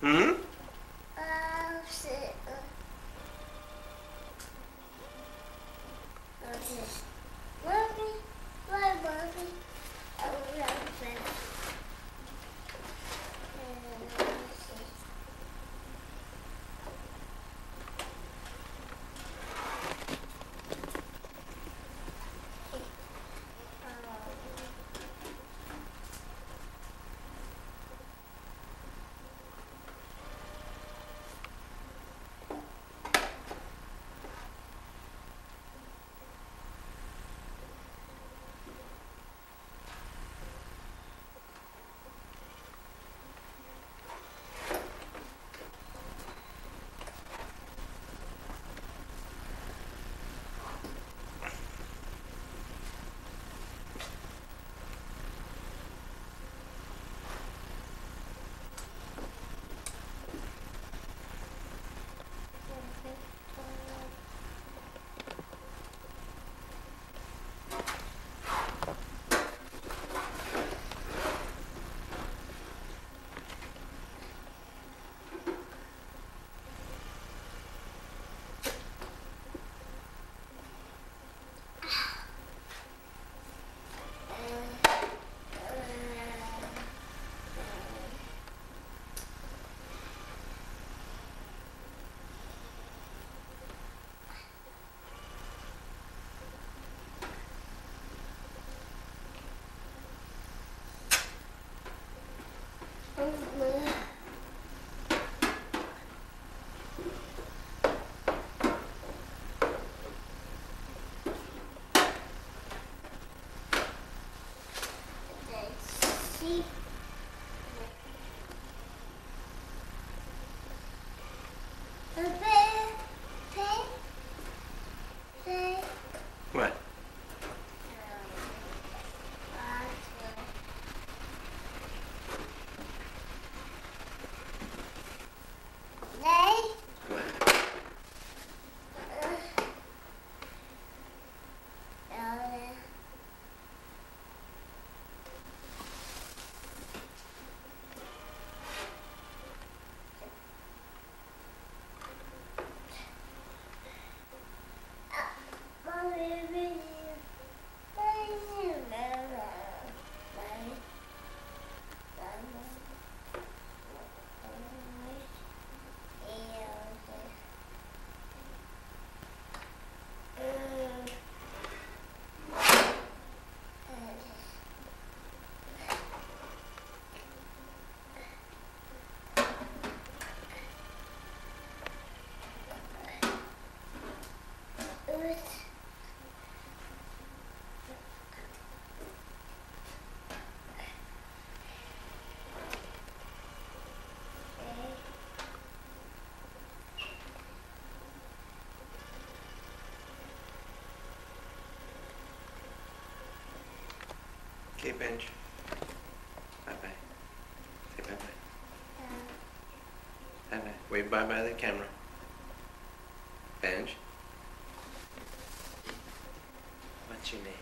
Hmm? Uh, sit. Okay. Mommy, my mommy. I will love it. See? Okay, Benj. Bye bye. Say bye bye. Bye bye. Wave bye bye to the camera. Benj. What's your name?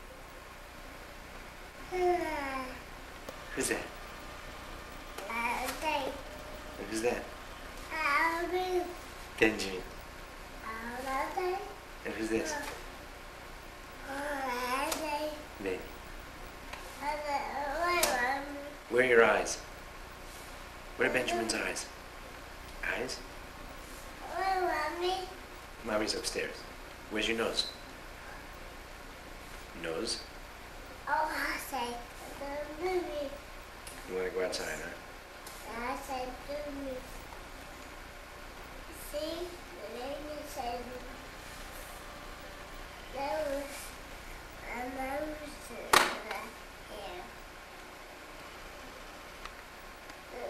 Who's that? And who's that? Benjamin. And who's this? Where are your eyes? Where are Benjamin's eyes? Eyes? Where, Mommy? Mommy's upstairs. Where's your nose? Nose? Oh, I say the movie. You want to go outside, huh? I said the movie. See, the lady said nose, a nose here.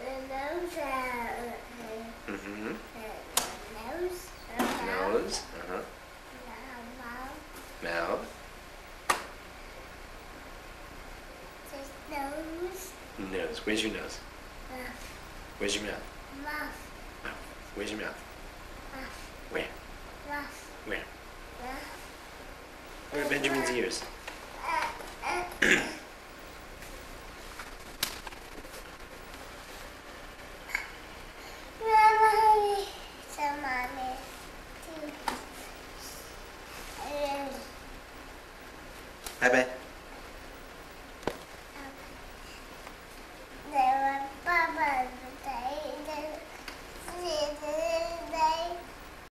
The nose, uh, Mm-hmm. nose, Nose. Uh-huh. mouth, Mouth. nose, Nose. Where's your nose? mouth, Where's your mouth? mouth, Mouth. Where's your mouth? mouth, Where? mouth, Where? mouth. Where are Benjamin's ears? 拜拜。